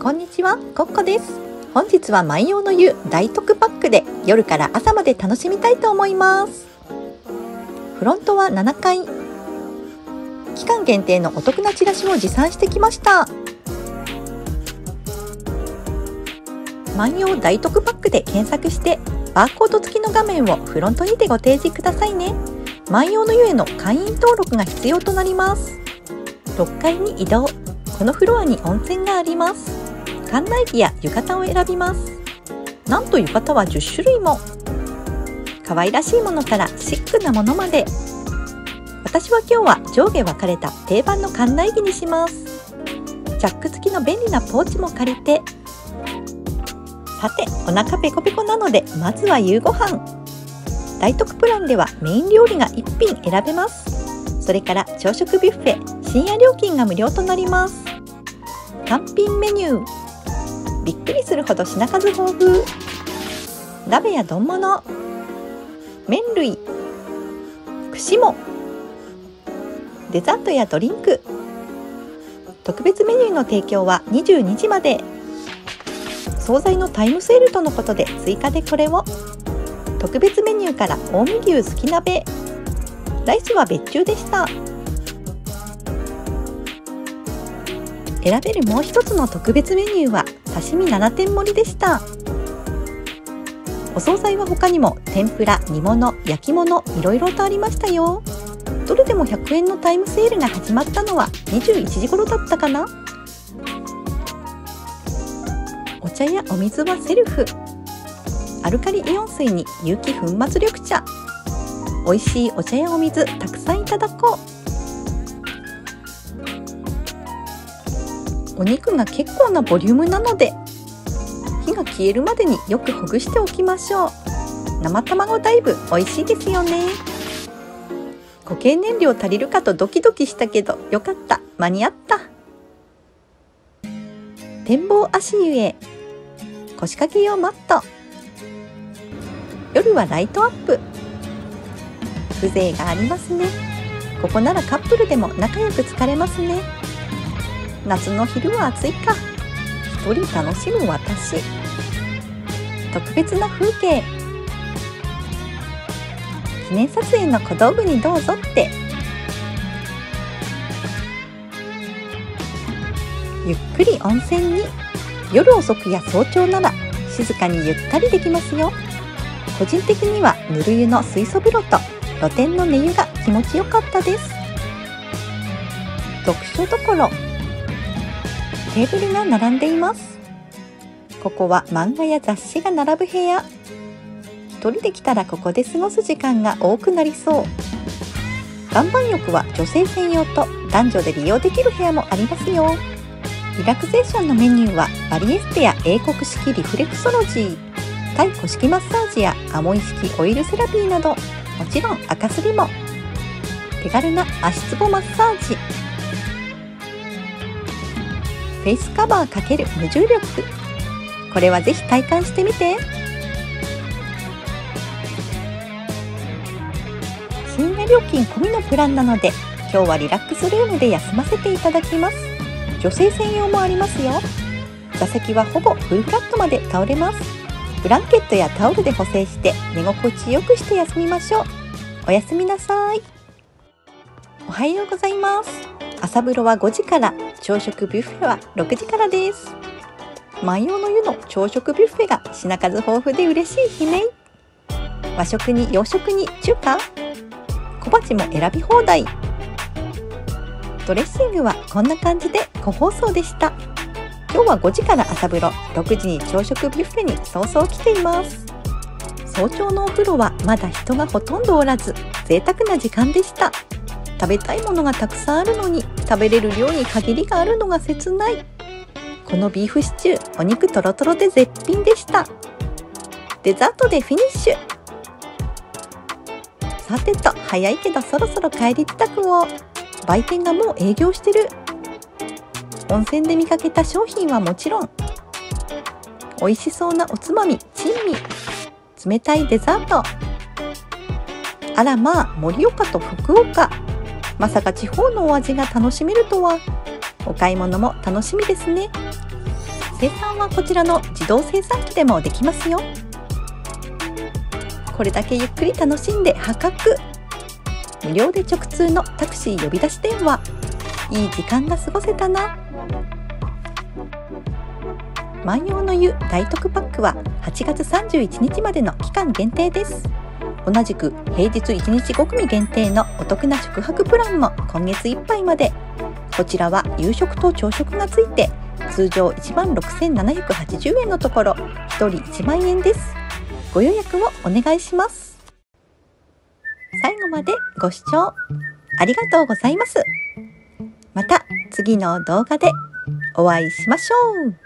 こんにちは、コッコです。本日は万葉の湯大特パックで夜から朝まで楽しみたいと思います。フロントは7階。期間限定のお得なチラシを持参してきました。万葉大特パックで検索してバーコード付きの画面をフロントにてご提示くださいね。万葉の湯への会員登録が必要となります。6階に移動。このフロアに温泉があります。館内着や浴衣を選びます。なんと浴衣は10種類も。可愛らしいものからシックなものまで。私は今日は上下分かれた定番の館内着にします。チャック付きの便利なポーチも借りて。さてお腹ペコペコなのでまずは夕ご飯。大特プランではメイン料理が1品選べます。それから朝食ビュッフェ深夜料金が無料となります。単品メニュー。びっくりするほど品数豊富。鍋や丼物。麺類。串も。デザートやドリンク。特別メニューの提供は22時まで。惣菜のタイムセールとのことで追加でこれを。特別メニューから近江牛好き鍋。ライスは別注でした。選べるもう一つの特別メニューは刺身7点盛りでした。お惣菜は他にも天ぷら煮物焼き物いろいろとありましたよ。どれでも100円のタイムセールが始まったのは21時頃だったかな。お茶やお水はセルフ。アルカリイオン水に有機粉末緑茶。美味しいお茶やお水たくさんいただこう。お肉が結構なボリュームなので火が消えるまでによくほぐしておきましょう。生卵だいぶ美味しいですよね。固形燃料足りるかとドキドキしたけどよかった。間に合った。展望足湯へ。腰掛け用マット夜はライトアップ。風情がありますね。ここならカップルでも仲良く疲れますね。夏の昼は暑いか。一人楽しむ私。特別な風景。記念撮影の小道具にどうぞって。ゆっくり温泉に。夜遅くや早朝なら静かにゆったりできますよ。個人的にはぬる湯の水素風呂と露天の寝湯が気持ちよかったです。読書どころ。テーブルが並んでいます。ここは漫画や雑誌が並ぶ部屋。一人で来たらここで過ごす時間が多くなりそう。岩盤浴は女性専用と男女で利用できる部屋もありますよ。リラクゼーションのメニューはバリエステや英国式リフレクソロジー。タイ古式マッサージやアモイ式オイルセラピーなど。もちろん赤すりも。手軽な足つぼマッサージ。フェイスカバー×無重力。これはぜひ体感してみて。深夜料金込みのプランなので今日はリラックスルームで休ませていただきます。女性専用もありますよ。座席はほぼフルフラットまで倒れます。ブランケットやタオルで補正して寝心地よくして休みましょう。おやすみなさい。おはようございます。朝風呂は5時から。朝食ビュッフェは6時からです。万葉の湯の朝食ビュッフェが品数豊富で嬉しい悲鳴。和食に洋食に中華。小鉢も選び放題。ドレッシングはこんな感じで個包装でした。今日は5時から朝風呂。6時に朝食ビュッフェに早々来ています。早朝のお風呂はまだ人がほとんどおらず贅沢な時間でした。食べたいものがたくさんあるのに食べれる量に限りがあるのが切ない。このビーフシチューお肉とろとろで絶品でした。デザートでフィニッシュ。さてと早いけどそろそろ帰り支度を。売店がもう営業してる。温泉で見かけた商品はもちろん。美味しそうなおつまみ珍味。冷たいデザート。あらまあ盛岡と福岡。まさか地方のお味が楽しめるとは。お買い物も楽しみですね。生産はこちらの自動生産機でもできますよ。これだけゆっくり楽しんで破格。無料で直通のタクシー呼び出し電話。いい時間が過ごせたな。万葉の湯大徳パックは8月31日までの期間限定です。同じく平日1日5組限定のお得な宿泊プランも今月いっぱいまで。こちらは夕食と朝食がついて通常1万6780円のところ1人1万円です。ご予約をお願いします。最後までご視聴ありがとうございます。また次の動画でお会いしましょう。